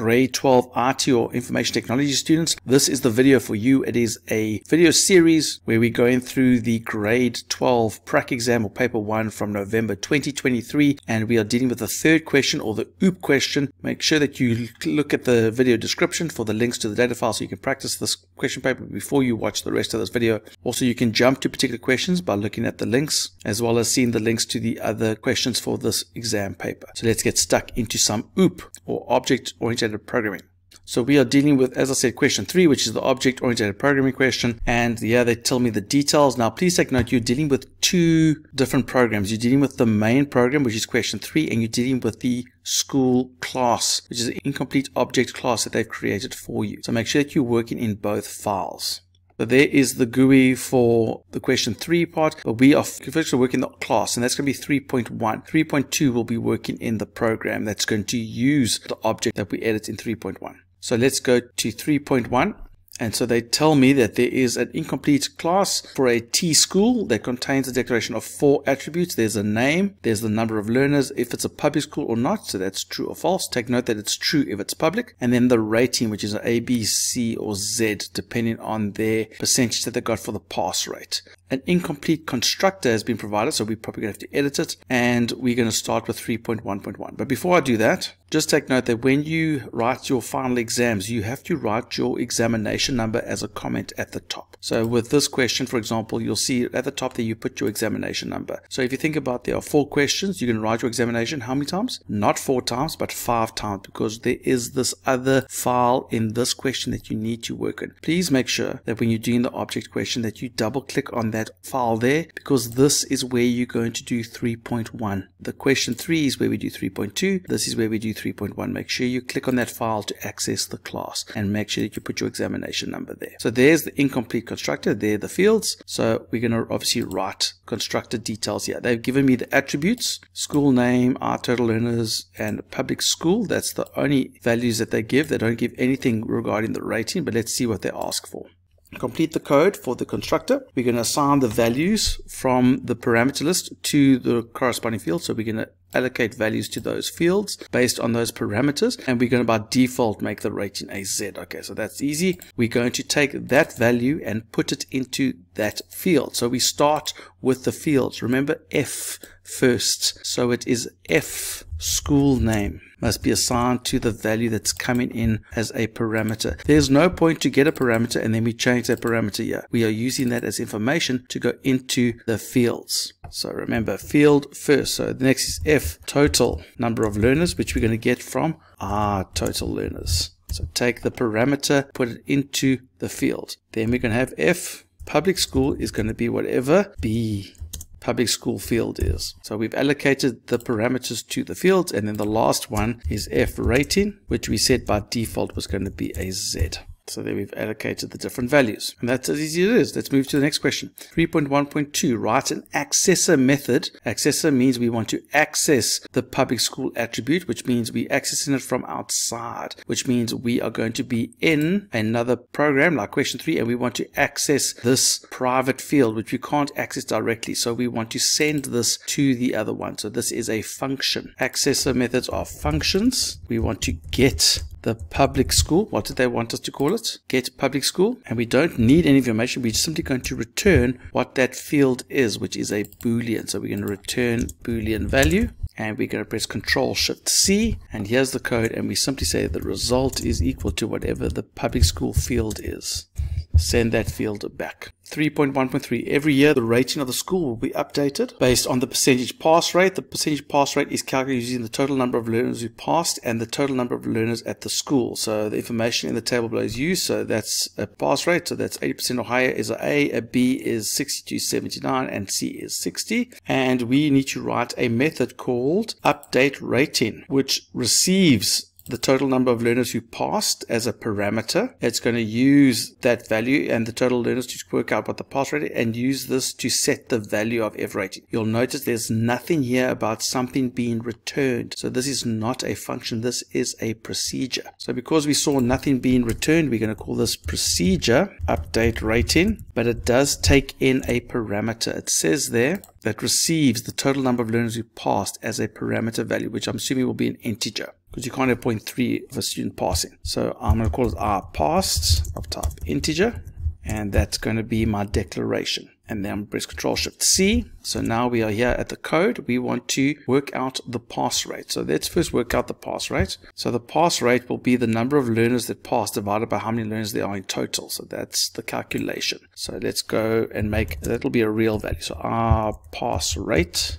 grade 12 IT or information technology students, this is the video for you. It is a video series where we're going through the grade 12 prac exam or paper one from November 2023. And we are dealing with the third question or the OOP question. Make sure that you look at the video description for the links to the data file so you can practice this question paper before you watch the rest of this video. Also, you can jump to particular questions by looking at the links as well as seeing the links to the other questions for this exam paper. So let's get stuck into some OOP or object-oriented programming. So we are dealing with, as I said, question three, which is the object-oriented programming question. And yeah, they tell me the details. Now, please take note, you're dealing with two different programs. You're dealing with the main program, which is question three, and you're dealing with the school class, which is an incomplete object class that they've created for you. So make sure that you're working in both files. So there is the GUI for the question three part, but we are first working the class, and that's going to be 3.1. 3.2 will be working in the program that's going to use the object that we edit in 3.1. So let's go to 3.1 and so they tell me that there is an incomplete class for a T school that contains a declaration of four attributes. There's a name, there's the number of learners, if it's a public school or not. So that's true or false. Take note that it's true if it's public. And then the rating, which is A, B, C, or Z, depending on their percentage that they got for the pass rate. An incomplete constructor has been provided, so we're probably going to have to edit it. And we're going to start with 3.1.1. But before I do that, just take note that when you write your final exams, you have to write your examination number as a comment at the top. So with this question, for example, you'll see at the top that you put your examination number. So if you think about there are four questions, you can write your examination how many times? Not four times, but five times because there is this other file in this question that you need to work on. Please make sure that when you're doing the object question that you double click on that file there because this is where you're going to do 3.1. The question 3 is where we do 3.2. This is where we do 3.1. Make sure you click on that file to access the class and make sure that you put your examination number there. So there's the incomplete constructor. There are the fields. So we're going to obviously write constructor details here. They've given me the attributes, school name, our total learners, and public school. That's the only values that they give. They don't give anything regarding the rating, but let's see what they ask for complete the code for the constructor. We're going to assign the values from the parameter list to the corresponding field. So we're going to allocate values to those fields based on those parameters. And we're going to by default make the rating a Z. Okay, so that's easy. We're going to take that value and put it into that field. So we start with the fields. Remember F first. So it is F school name must be assigned to the value that's coming in as a parameter. There's no point to get a parameter and then we change that parameter here. We are using that as information to go into the fields. So remember field first. So the next is F total number of learners, which we're going to get from our total learners. So take the parameter, put it into the field. Then we're going to have F public school is going to be whatever B public school field is. So we've allocated the parameters to the fields and then the last one is F rating which we said by default was going to be a Z. So there we've allocated the different values. And that's as easy as it is. Let's move to the next question. 3.1.2, write an accessor method. Accessor means we want to access the public school attribute, which means we're accessing it from outside, which means we are going to be in another program like question three, and we want to access this private field, which we can't access directly. So we want to send this to the other one. So this is a function. Accessor methods are functions. We want to get the public school. What did they want us to call it? Get public school. And we don't need any information. We're simply going to return what that field is, which is a boolean. So we're going to return boolean value and we're going to press Control Shift C and here's the code and we simply say the result is equal to whatever the public school field is. Send that field back. 3.1.3 every year the rating of the school will be updated based on the percentage pass rate. The percentage pass rate is calculated using the total number of learners who passed and the total number of learners at the school. So the information in the table below is used. So that's a pass rate. So that's 80% or higher is a A a B is 60 to 79 and C is 60 and we need to write a method called update rating which receives the total number of learners who passed as a parameter. It's going to use that value and the total learners to work out what the pass rate is and use this to set the value of F rating. You'll notice there's nothing here about something being returned. So this is not a function. This is a procedure. So because we saw nothing being returned, we're going to call this procedure update rating, but it does take in a parameter. It says there that receives the total number of learners who passed as a parameter value, which I'm assuming will be an integer. Because you can't have 0.3 of a student passing. So I'm going to call it r passed of type integer, and that's going to be my declaration and then press Control Shift C. So now we are here at the code. We want to work out the pass rate. So let's first work out the pass rate. So the pass rate will be the number of learners that pass divided by how many learners there are in total. So that's the calculation. So let's go and make, that'll be a real value. So our pass rate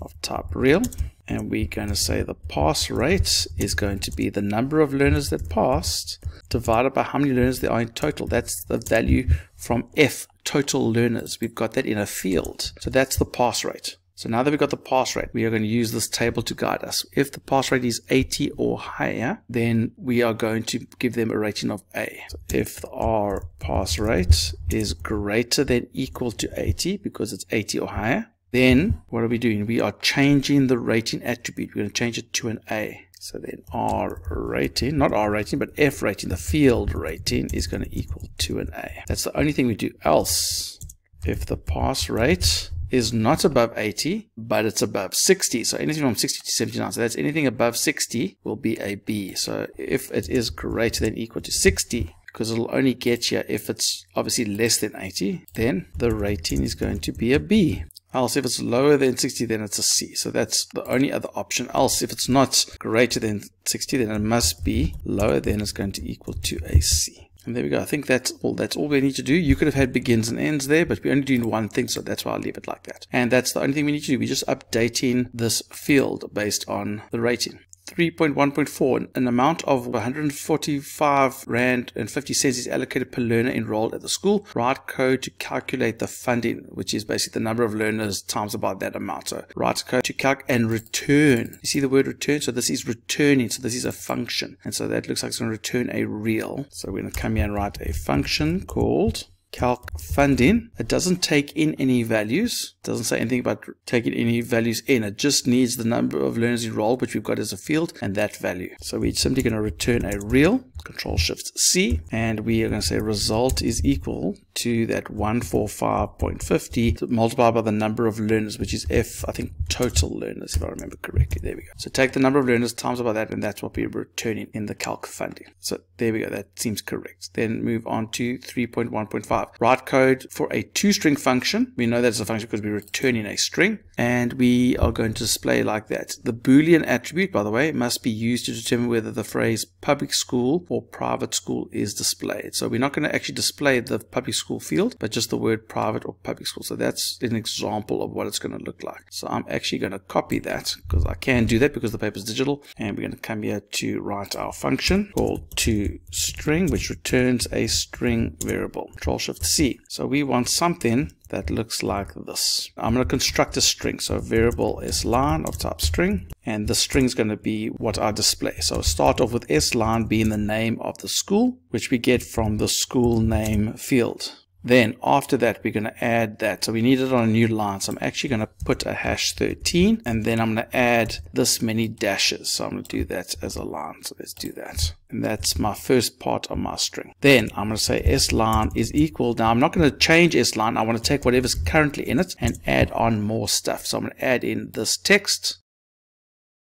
of type real and we're going to say the pass rate is going to be the number of learners that passed divided by how many learners there are in total. That's the value from F, total learners. We've got that in a field. So that's the pass rate. So now that we've got the pass rate, we are going to use this table to guide us. If the pass rate is 80 or higher, then we are going to give them a rating of A. So if our pass rate is greater than equal to 80, because it's 80 or higher, then what are we doing? We are changing the rating attribute. We're going to change it to an A. So then R rating, not R rating, but F rating, the field rating is going to equal to an A. That's the only thing we do. Else, if the pass rate is not above 80, but it's above 60. So anything from 60 to 79. So that's anything above 60 will be a B. So if it is greater than equal to 60, because it'll only get you if it's obviously less than 80, then the rating is going to be a B. Else, if it's lower than 60, then it's a C. So that's the only other option. Else, if it's not greater than 60, then it must be lower, then it's going to equal to a C. And there we go. I think that's all. That's all we need to do. You could have had begins and ends there, but we're only doing one thing, so that's why I'll leave it like that. And that's the only thing we need to do. We're just updating this field based on the rating. 3.1.4, an amount of 145 Rand and 50 cents is allocated per learner enrolled at the school. Write code to calculate the funding, which is basically the number of learners times about that amount. So write code to calc and return. You see the word return? So this is returning. So this is a function. And so that looks like it's going to return a real. So we're going to come here and write a function called calc funding. It doesn't take in any values. It doesn't say anything about taking any values in. It just needs the number of learners enrolled, which we've got as a field, and that value. So we're simply going to return a real, Control Shift C, and we are going to say result is equal to that 145.50 multiplied by the number of learners, which is F, I think total learners, if I remember correctly. There we go. So take the number of learners times by that, and that's what we're returning in the calc funding. So there we go. That seems correct. Then move on to 3.1.5. Write code for a toString function. We know that's a function because we're returning a string, and we are going to display like that. The Boolean attribute, by the way, must be used to determine whether the phrase public school or private school is displayed. So we're not going to actually display the public school field, but just the word private or public school. So that's an example of what it's going to look like. So I'm actually going to copy that because I can do that because the paper is digital. And we're going to come here to write our function called toString, which returns a string variable. Control C. So we want something that looks like this. I'm going to construct a string. So variable is line of type string, and the string is going to be what I display. So start off with s line being the name of the school, which we get from the school name field. Then after that, we're going to add that. So we need it on a new line. So I'm actually going to put a hash 13 and then I'm going to add this many dashes. So I'm going to do that as a line. So let's do that. And that's my first part of my string. Then I'm going to say s line is equal. Now I'm not going to change s line. I want to take whatever's currently in it and add on more stuff. So I'm going to add in this text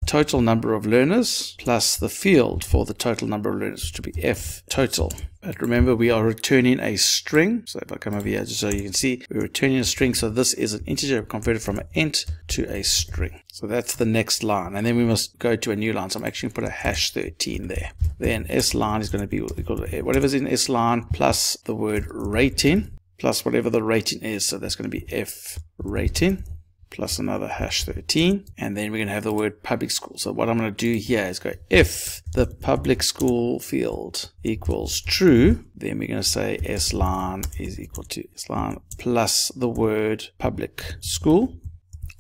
total number of learners plus the field for the total number of learners, which will be F total. But remember, we are returning a string. So if I come over here, just so you can see, we're returning a string. So this is an integer converted from an int to a string. So that's the next line. And then we must go to a new line. So I'm actually going to put a hash 13 there. Then S line is going to be whatever's in S line plus the word rating plus whatever the rating is. So that's going to be F rating plus another hash 13 and then we're going to have the word public school. So what I'm going to do here is go if the public school field equals true then we're going to say s line is equal to s line plus the word public school.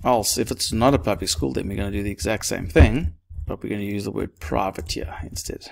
Else if it's not a public school then we're going to do the exact same thing but we're going to use the word private here instead.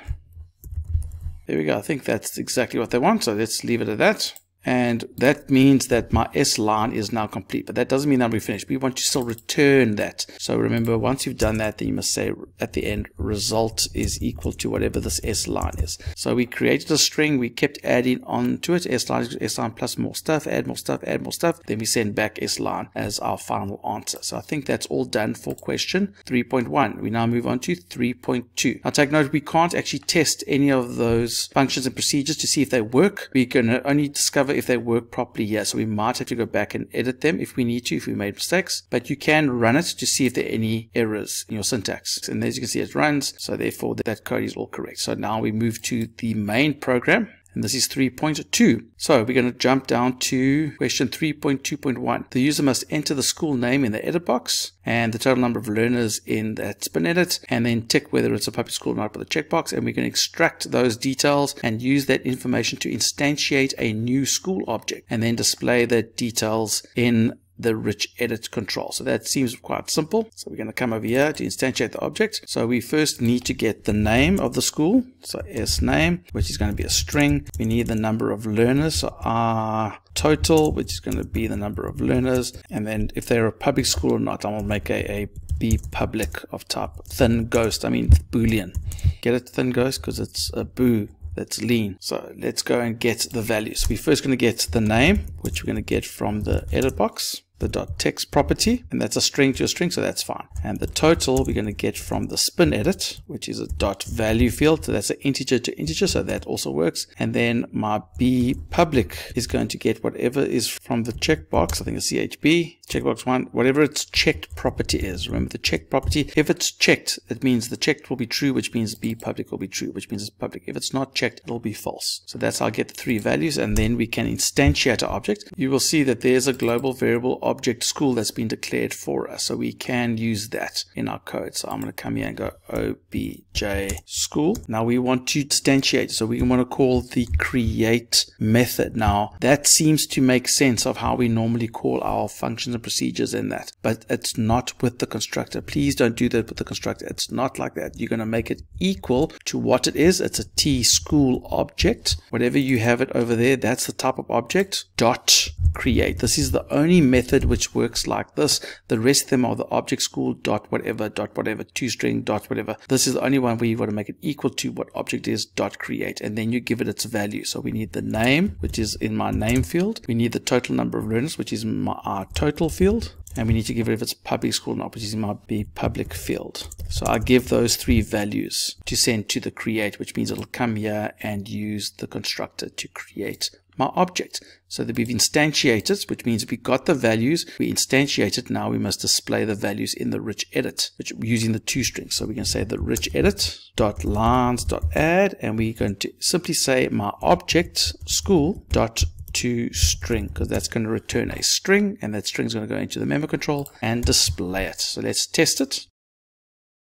There we go. I think that's exactly what they want so let's leave it at that And that means that my S line is now complete, but that doesn't mean that we finished. We want to still return that. So remember, once you've done that, then you must say at the end, result is equal to whatever this S line is. So we created a string, we kept adding on to it, S line, S line plus more stuff, add more stuff, add more stuff. Then we send back S line as our final answer. So I think that's all done for question 3.1. We now move on to 3.2. Now take note, we can't actually test any of those functions and procedures to see if they work. We can only discover if they work properly here. So we might have to go back and edit them if we need to, if we made mistakes, but you can run it to see if there are any errors in your syntax. And as you can see, it runs. So therefore that code is all correct. So now we move to the main program and this is 3.2. So we're going to jump down to question 3.2.1. The user must enter the school name in the edit box and the total number of learners in that spin edit and then tick whether it's a public school or not with a checkbox and we can extract those details and use that information to instantiate a new school object and then display the details in the rich edit control. So that seems quite simple. So we're going to come over here to instantiate the object. So we first need to get the name of the school. So S name, which is going to be a string. We need the number of learners. So R total, which is going to be the number of learners. And then if they're a public school or not, I will make a, a B public of type thin ghost. I mean boolean. Get it thin ghost because it's a boo that's lean. So let's go and get the values. We're first going to get the name, which we're going to get from the edit box the dot text property, and that's a string to a string, so that's fine. And the total we're going to get from the spin edit, which is a dot value field, so that's an integer to integer, so that also works. And then my b public is going to get whatever is from the checkbox, I think it's chb, checkbox one, whatever its checked property is. Remember the checked property, if it's checked, it means the checked will be true, which means b public will be true, which means it's public. If it's not checked, it'll be false. So that's how I get the three values, and then we can instantiate our object. You will see that there's a global variable object school that's been declared for us. So we can use that in our code. So I'm going to come here and go obj school. Now we want to instantiate. So we want to call the create method. Now that seems to make sense of how we normally call our functions and procedures in that, but it's not with the constructor. Please don't do that with the constructor. It's not like that. You're going to make it equal to what it is. It's a T school object. Whatever you have it over there, that's the type of object dot create. This is the only method which works like this. The rest of them are the object school dot whatever dot whatever to string dot whatever. This is the only one where you want to make it equal to what object is dot create and then you give it its value. So we need the name which is in my name field. We need the total number of learners which is my our total field and we need to give it if it's public school not, which is my B public field. So I give those three values to send to the create, which means it'll come here and use the constructor to create my object. So that we've instantiated, which means we got the values, we instantiated, now we must display the values in the rich edit, which using the two strings. So we can say the rich edit dot lines dot add, and we're going to simply say my object school dot toString because that's going to return a string and that string is going to go into the member control and display it. So let's test it.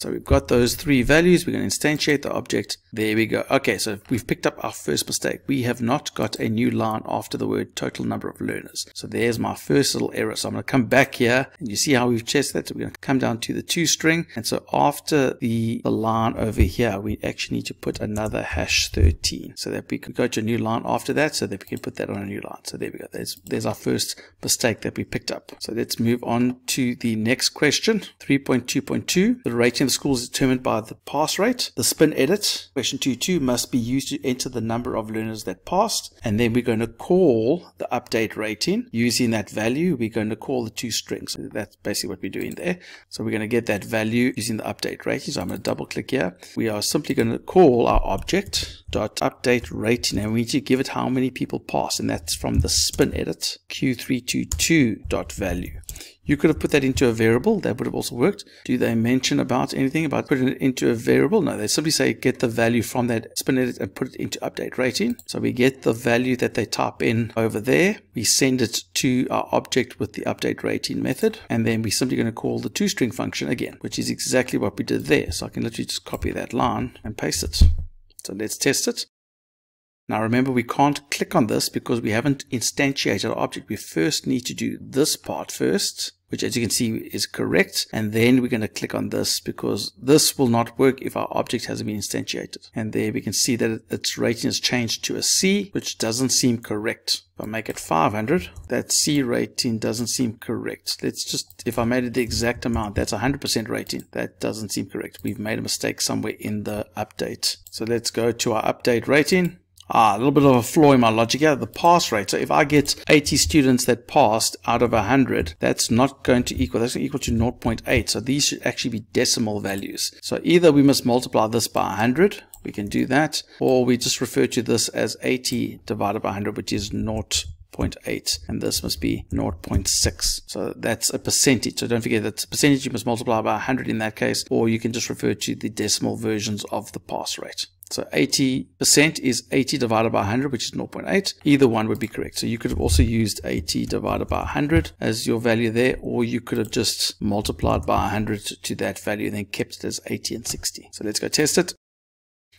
So we've got those three values. We're going to instantiate the object. There we go. Okay, so we've picked up our first mistake. We have not got a new line after the word total number of learners. So there's my first little error. So I'm going to come back here and you see how we've tested that. So we're going to come down to the toString. And so after the, the line over here, we actually need to put another hash 13 so that we can go to a new line after that so that we can put that on a new line. So there we go. There's, there's our first mistake that we picked up. So let's move on to the next question. 3.2.2. The rating school is determined by the pass rate. The spin edit, question 2.2, must be used to enter the number of learners that passed. And then we're going to call the update rating. Using that value, we're going to call the two strings. That's basically what we're doing there. So we're going to get that value using the update rating. So I'm going to double click here. We are simply going to call our object dot update rating and we need to give it how many people pass and that's from the spin edit q322 dot value you could have put that into a variable. That would have also worked. Do they mention about anything about putting it into a variable? No, they simply say get the value from that spin edit and put it into update rating. So we get the value that they type in over there. We send it to our object with the update rating method. And then we're simply going to call the toString function again, which is exactly what we did there. So I can literally just copy that line and paste it. So let's test it. Now remember, we can't click on this because we haven't instantiated our object. We first need to do this part first which as you can see is correct. And then we're going to click on this because this will not work if our object hasn't been instantiated. And there we can see that its rating has changed to a C, which doesn't seem correct. If I make it 500, that C rating doesn't seem correct. Let's just, if I made it the exact amount, that's 100% rating. That doesn't seem correct. We've made a mistake somewhere in the update. So let's go to our update rating. Ah, a little bit of a flaw in my logic here. The pass rate. So if I get 80 students that passed out of 100, that's not going to equal, that's going to equal to 0.8. So these should actually be decimal values. So either we must multiply this by 100, we can do that, or we just refer to this as 80 divided by 100, which is 0.8 and this must be 0.6 so that's a percentage so don't forget that percentage you must multiply by 100 in that case or you can just refer to the decimal versions of the pass rate so 80% is 80 divided by 100, which is 0.8. Either one would be correct. So you could have also used 80 divided by 100 as your value there, or you could have just multiplied by 100 to that value and then kept it as 80 and 60. So let's go test it.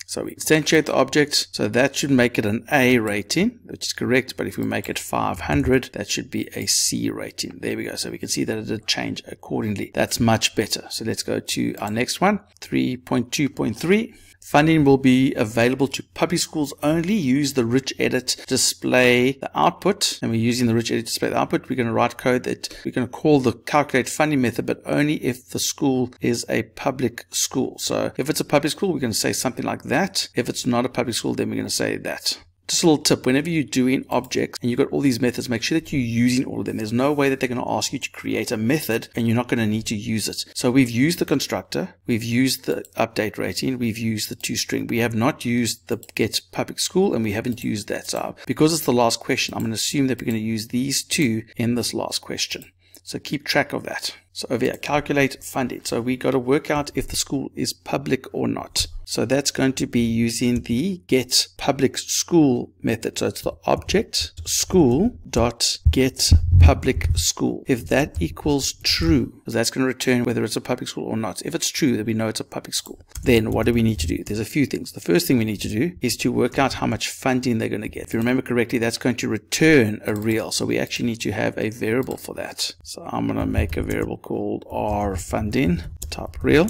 So we instantiate the object. So that should make it an A rating, which is correct. But if we make it 500, that should be a C rating. There we go. So we can see that it did change accordingly. That's much better. So let's go to our next one, 3.2.3. Funding will be available to public schools only. Use the rich edit display the output. And we're using the rich edit display the output. We're going to write code that we're going to call the calculate funding method, but only if the school is a public school. So if it's a public school, we're going to say something like that. If it's not a public school, then we're going to say that. Just a little tip, whenever you're doing objects and you've got all these methods, make sure that you're using all of them. There's no way that they're going to ask you to create a method and you're not going to need to use it. So we've used the constructor, we've used the update rating, we've used the two toString. We have not used the get public school and we haven't used that. So because it's the last question, I'm going to assume that we're going to use these two in this last question. So keep track of that. So over here, calculate funding. So we got to work out if the school is public or not. So that's going to be using the get public school method. So it's the object school dot get public school. If that equals true, because that's going to return whether it's a public school or not. If it's true, then we know it's a public school. Then what do we need to do? There's a few things. The first thing we need to do is to work out how much funding they're going to get. If you remember correctly, that's going to return a real. So we actually need to have a variable for that. So I'm going to make a variable called R funding top real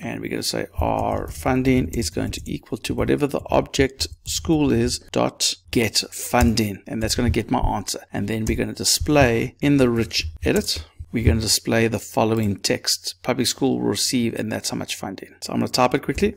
and we're going to say our funding is going to equal to whatever the object school is dot get funding. And that's going to get my answer. And then we're going to display in the rich edit we're going to display the following text. Public school will receive and that's how much funding. So i'm going to type it quickly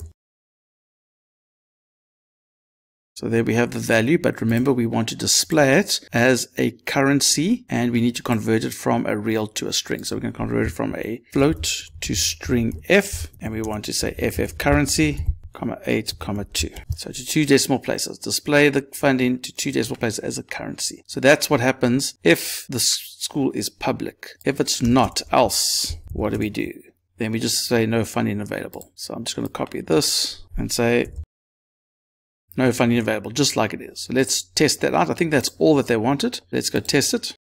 so there we have the value, but remember we want to display it as a currency and we need to convert it from a real to a string. So we're going to convert it from a float to string F and we want to say FF currency comma 8 comma 2 so to two decimal places display the funding to two decimal places as a currency. So that's what happens if the school is public. If it's not else what do we do? Then we just say no funding available. So i'm just going to copy this and say no funding available, just like it is. So let's test that out. I think that's all that they wanted. Let's go test it.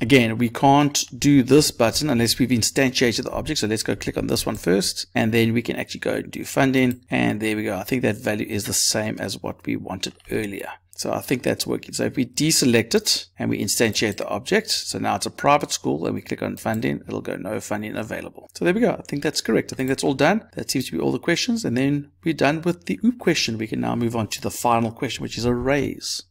Again, we can't do this button unless we've instantiated the object. So let's go click on this one first, and then we can actually go and do funding. And there we go. I think that value is the same as what we wanted earlier. So I think that's working. So if we deselect it and we instantiate the object, so now it's a private school and we click on funding, it'll go no funding available. So there we go. I think that's correct. I think that's all done. That seems to be all the questions. And then we're done with the OOP question. We can now move on to the final question, which is arrays.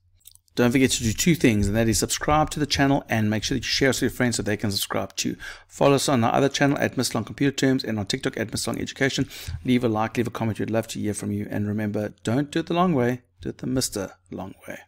Don't forget to do two things, and that is subscribe to the channel and make sure that you share us with your friends so they can subscribe too. Follow us on our other channel at Mr. Long Computer Terms and on TikTok at Mr. Long Education. Leave a like, leave a comment. We'd love to hear from you. And remember, don't do it the long way, do it the Mr. Long way.